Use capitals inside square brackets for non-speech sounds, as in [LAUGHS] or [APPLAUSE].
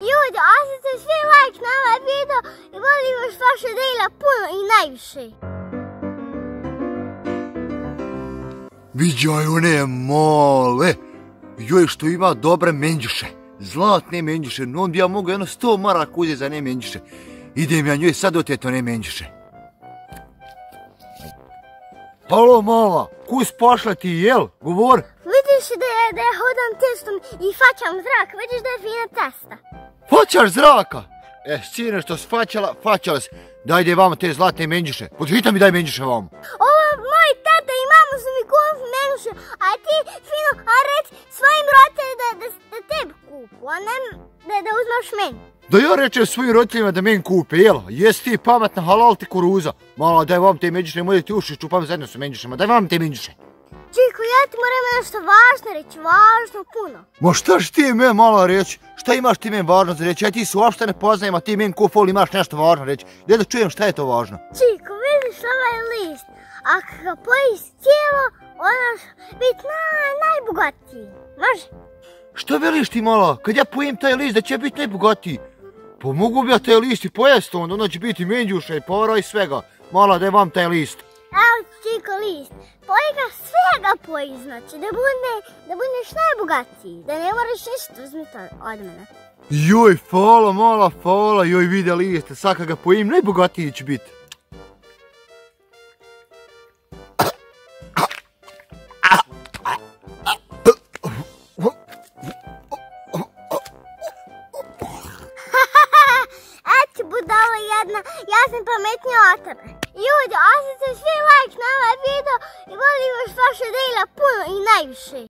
Ljudi, ostavite svi like na ovaj video i volim još vaše dela puno i najviše. Viđaj one male. Joj što ima dobre menđuše. Zlatne menđuše. No bi ja mogu jedno sto maraka uzeti za ne menđuše. Idem ja njoj sad oteti one menđuše. Halo mala, kus pošla ti jel? Govor. Vidiš da je, da je hodam testom i faćam zrak, vidiš da je fina testa. Faćaš zraka? E, sine što si faćala, faćala si. Daj daj vama te zlatne menđuše. Podhita mi daj menđuše vamo. Ovo moj tata i mama su mi kupi menše, a ti fino, a reci svojim roditeljima da, da, da tebi kupu, a ne da, da uzmaš meni. Da ja rečem svojim roditeljima da meni kupe, jel? Jesi ti pametna halal ti kuruza? Mala, daj vam te menđuše, da ti uši čupam zajedno sa menđušama. Daj vam te menđuše. Čiko, ja ti moram nešto važno reći, važno puno. Ma šta će ti meni mala reći? Šta imaš ti meni važno za reći? Ja ti se uopšte ne poznajem, a ti meni ko fol imaš nešto važno reći. Gdje da čujem šta je to važno? Čiko, vidiš ovaj list, ako ga pojiš cijelo, onda će biti naj, najbogatiji. Može? Šta veliš ti mala? Kad ja pojem taj list da će biti najbogatiji? Pa mogu bi ja taj list i pojest onda, onda će biti menđuša i para i svega. Mala, daj vam taj list. Evo Čiko list, poji ga znači da, bude, da budeš najbogatiji, da ne moraš ništa uzmeti od mene. Joj, fala, mala, fala, joj vide liste, sad kad ga pojem najbogatiji će biti. [LAUGHS] Budala jedna, ja sam pametnija od tebe. Ljudi, ostavite svi like na ovaj video i volim još vaše dela puno i najviše.